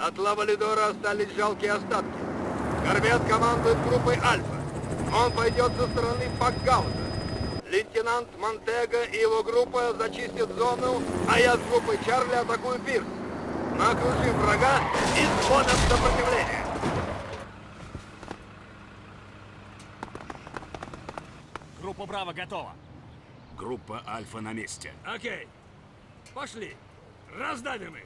От Лавалидора остались жалкие остатки. Корвет командует группой Альфа. Он пойдет со стороны Пакгауза. Лейтенант Монтега и его группа зачистят зону, а я с группой Чарли атакую пирс. Мы окружим врага и сводом сопротивления. Группа Браво готова. Группа Альфа на месте. Окей. Пошли. Раздавим их.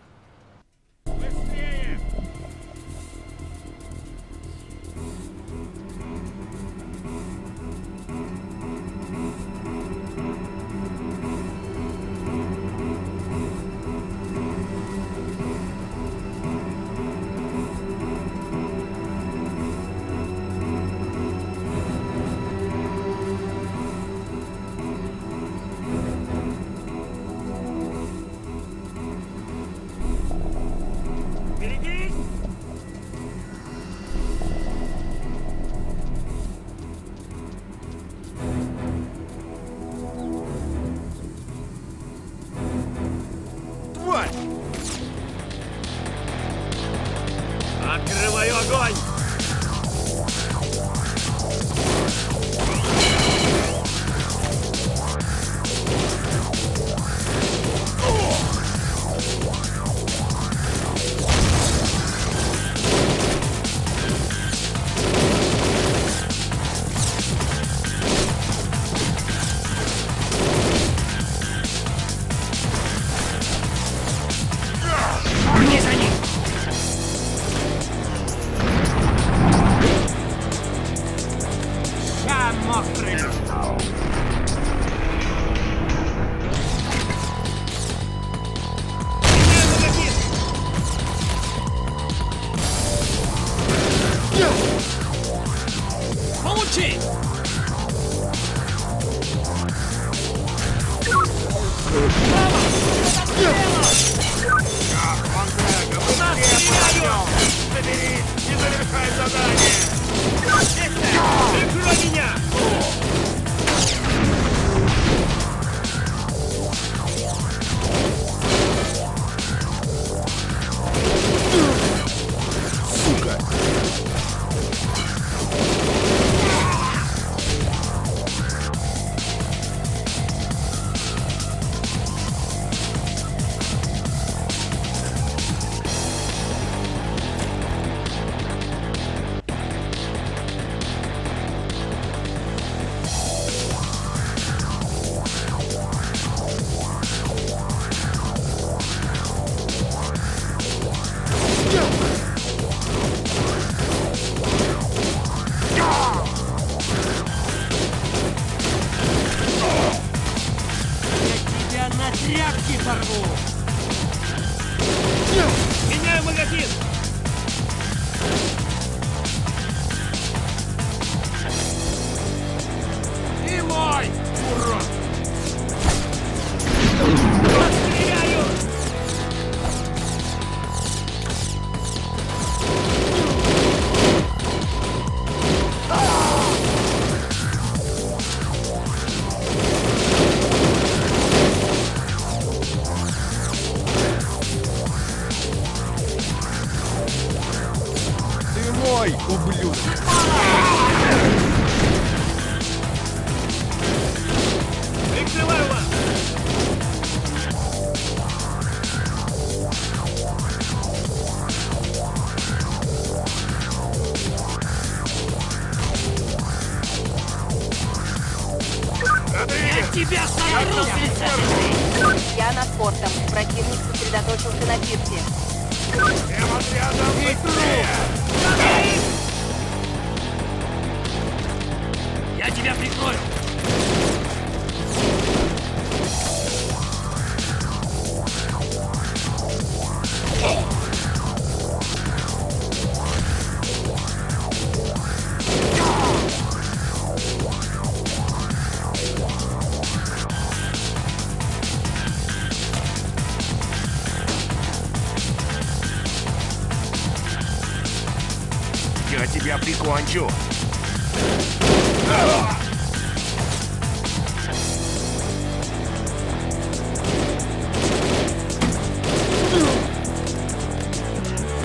Я тебя прикончу!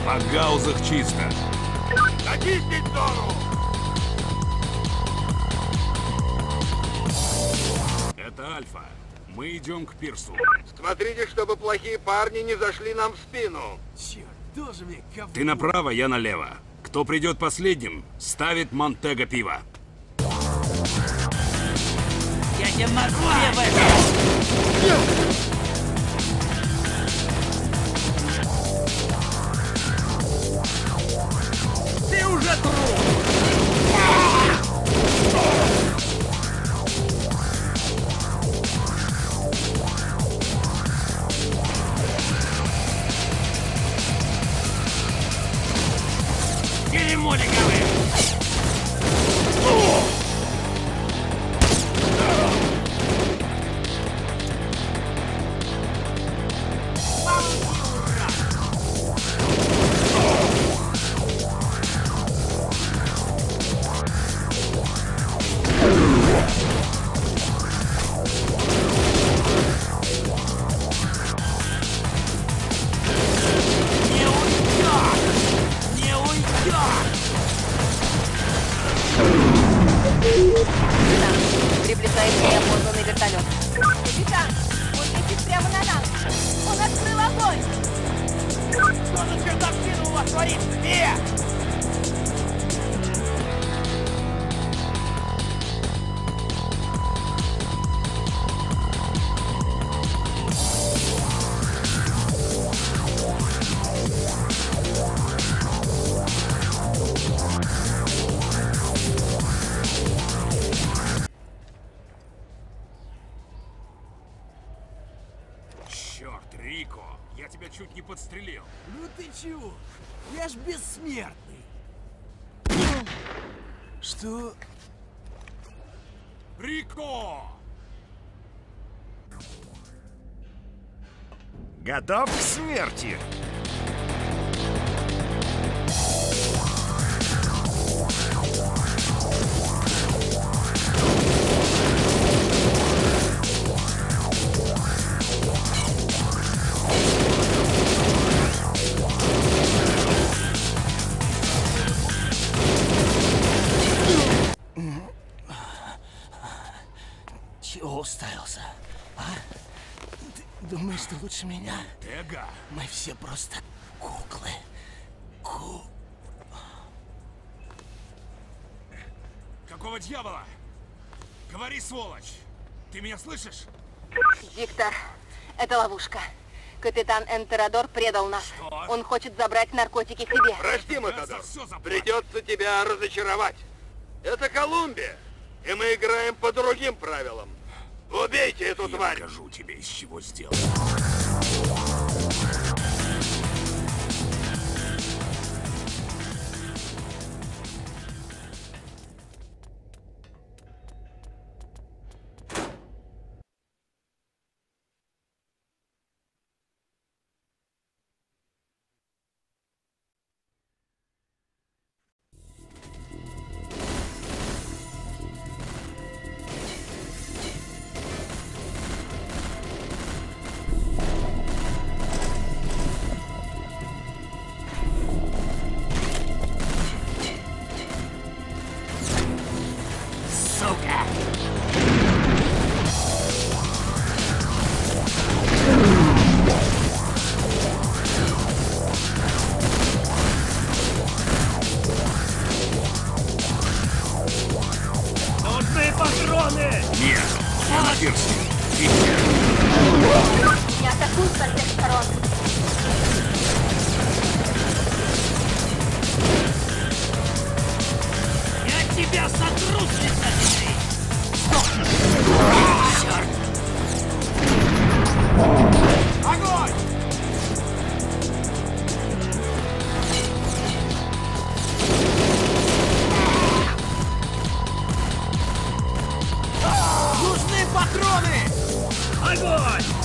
В гаузах чисто. Зачистить зону! Это Альфа. Мы идем к пирсу. Смотрите, чтобы плохие парни не зашли нам в спину. Ты направо, я налево. Кто придет последним, ставит Монтега пиво. Я тебе мозги выжгу! Дерьмо Что? Рико! Готов к смерти? А? Ты думаешь, ты лучше меня? Тега, Мы все просто куклы. Ку... какого дьявола? Говори, сволочь! Ты меня слышишь? Виктор, это ловушка. Капитан Энтерадор предал нас. Что? Он хочет забрать наркотики себе. Прости, Матадор. Придется тебя разочаровать. Это Колумбия, и мы играем по другим правилам. Убейте эту Я тварь! покажу тебе, из чего сделан. my!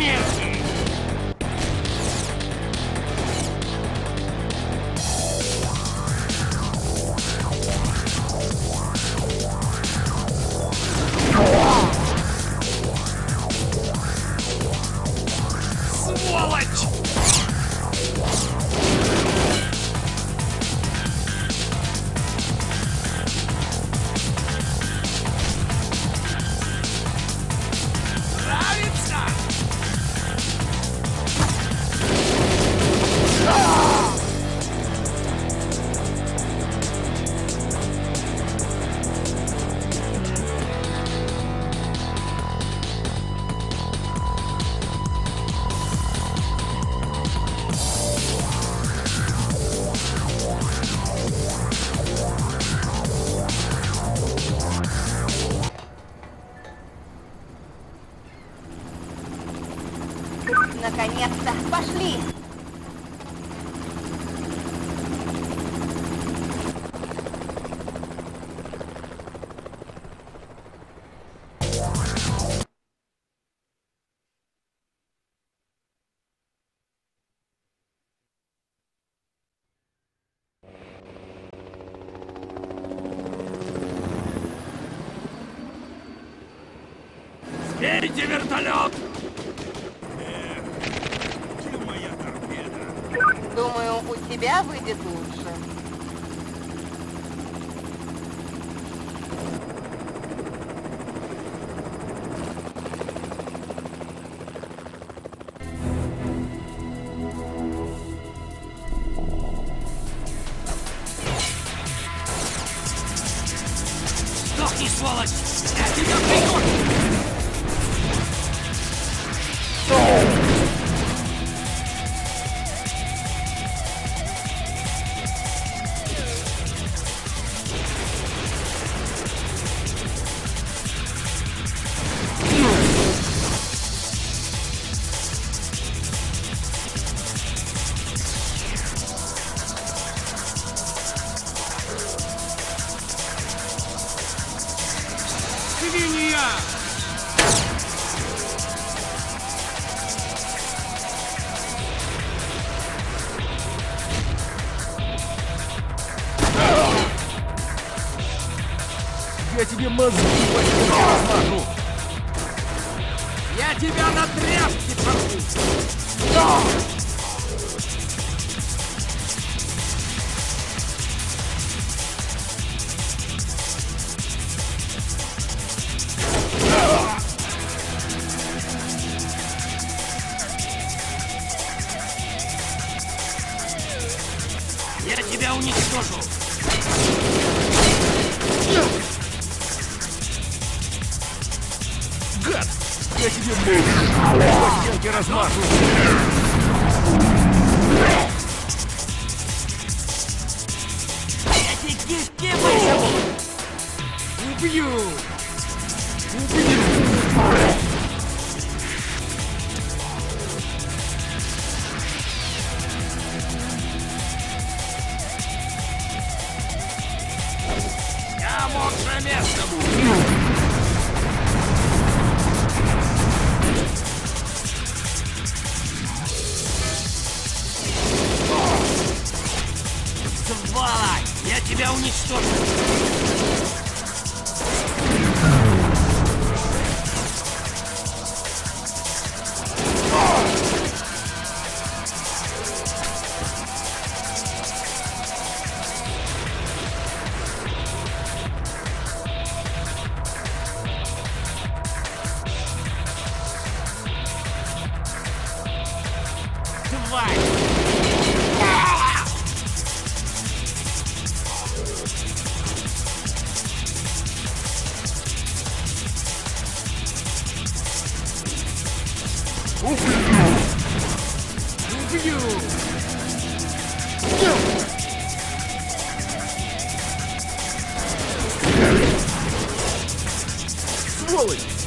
Damn you! Сбейте вертолет! Эх, ты моя торпеда. Думаю, у тебя выйдет лучше. сволочь! Сволочь!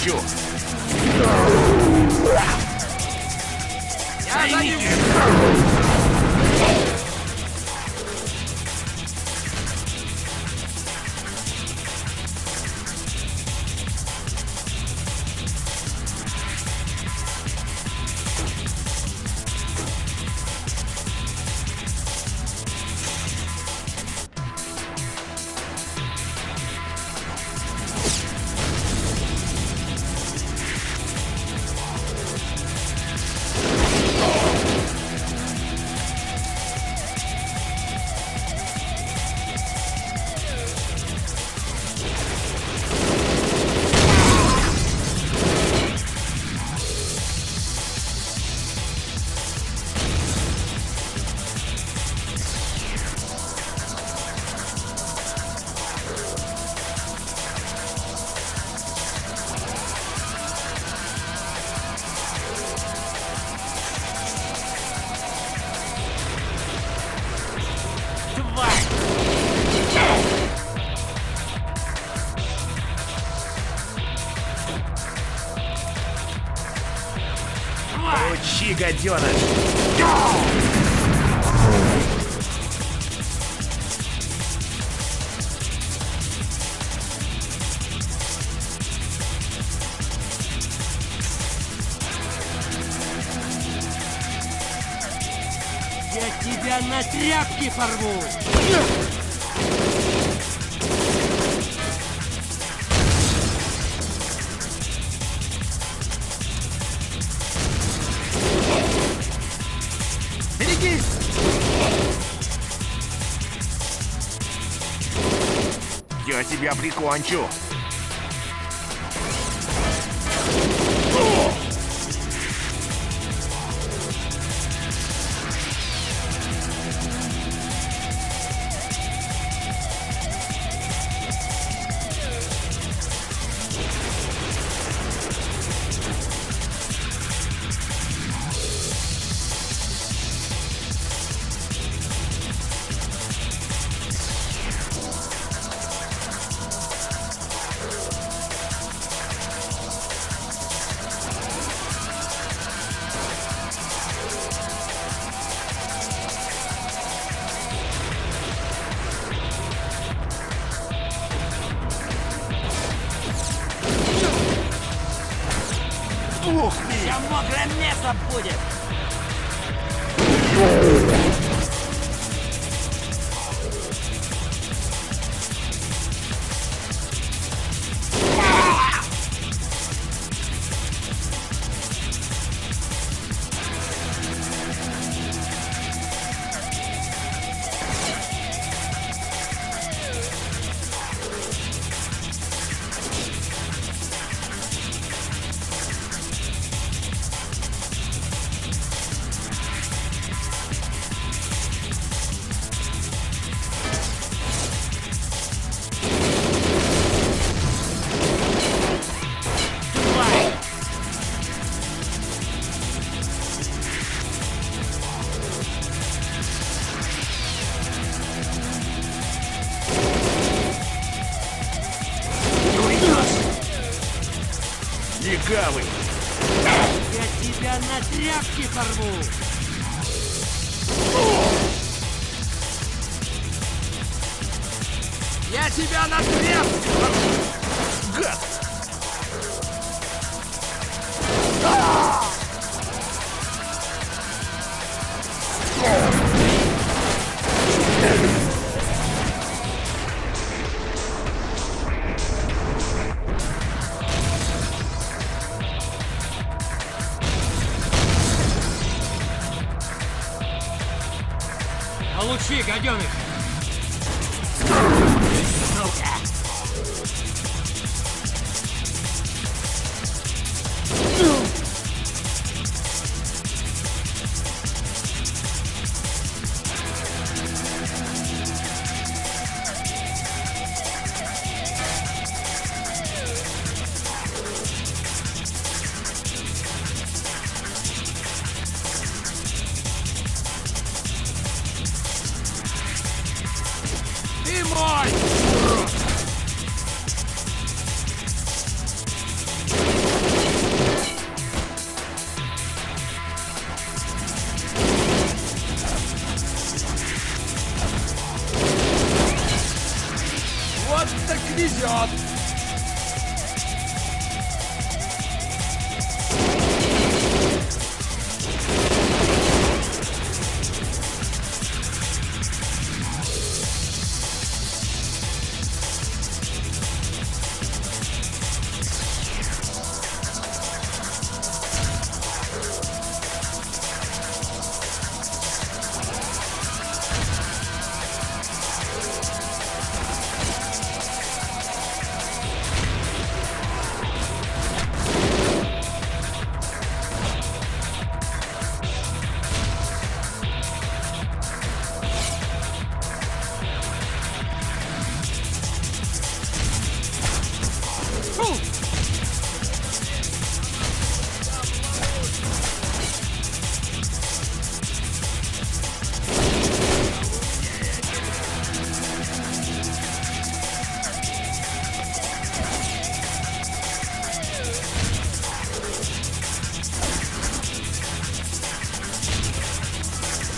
Прикончу! Тебя на тряпки порву! Берегись! Я тебя прикончу. Получи, гаденыш! Ты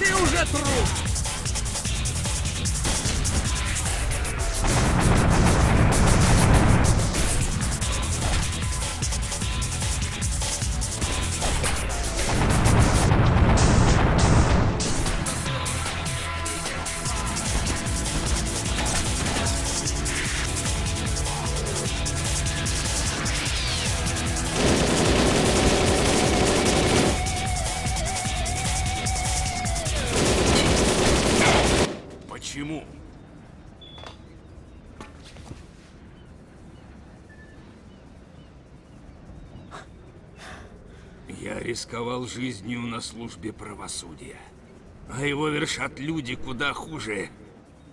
Ты уже труп! Рисковал жизнью на службе правосудия. А его вершат люди куда хуже,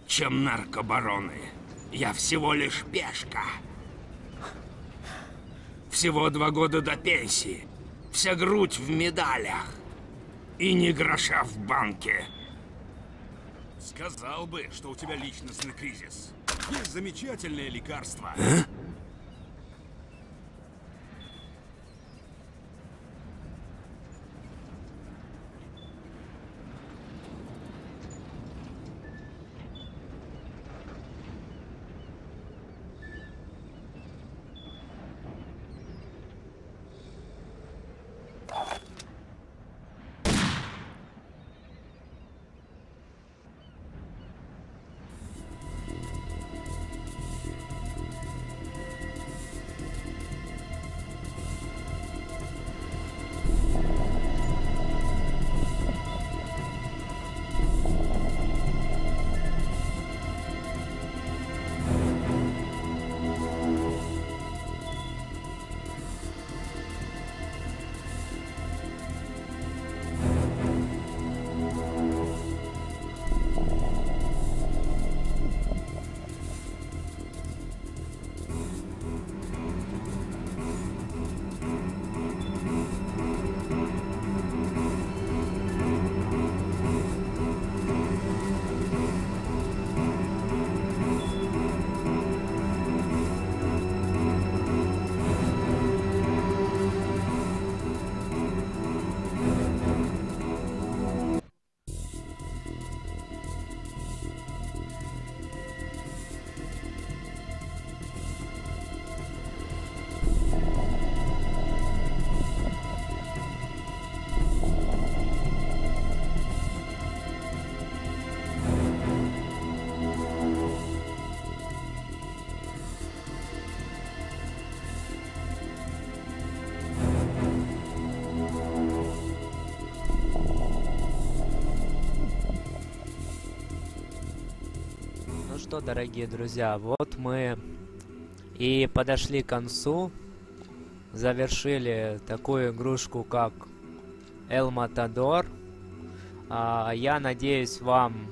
чем наркобароны. Я всего лишь пешка. Всего два года до пенсии. Вся грудь в медалях. И ни гроша в банке. Сказал бы, что у тебя личностный кризис. Есть замечательное лекарство. Ну что, дорогие друзья, вот мы и подошли к концу. Завершили такую игрушку, как El Matador. А, я надеюсь, вам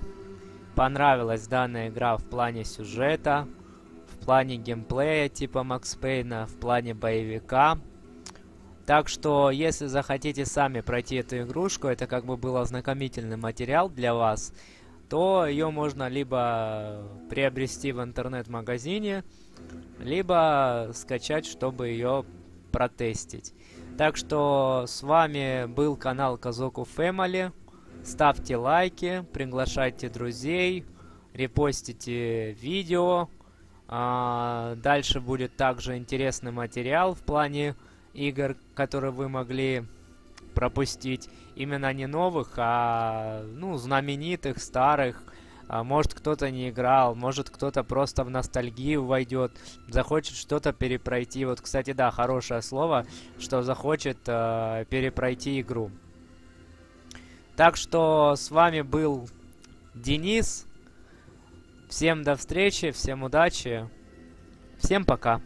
понравилась данная игра в плане сюжета, в плане геймплея типа Макс Пейна, в плане боевика. Так что, если захотите сами пройти эту игрушку, это как бы был ознакомительный материал для вас, то ее можно либо приобрести в интернет-магазине, либо скачать, чтобы ее протестить. Так что с вами был канал Казоку Family. Ставьте лайки, приглашайте друзей, репостите видео. А, дальше будет также интересный материал в плане игр, которые вы могли пропустить. Именно не новых, а ну, знаменитых, старых. А, может кто-то не играл, может кто-то просто в ностальгию войдет, захочет что-то перепройти. Вот, кстати, да, хорошее слово, что захочет э, перепройти игру. Так что с вами был Денис. Всем до встречи, всем удачи, всем пока.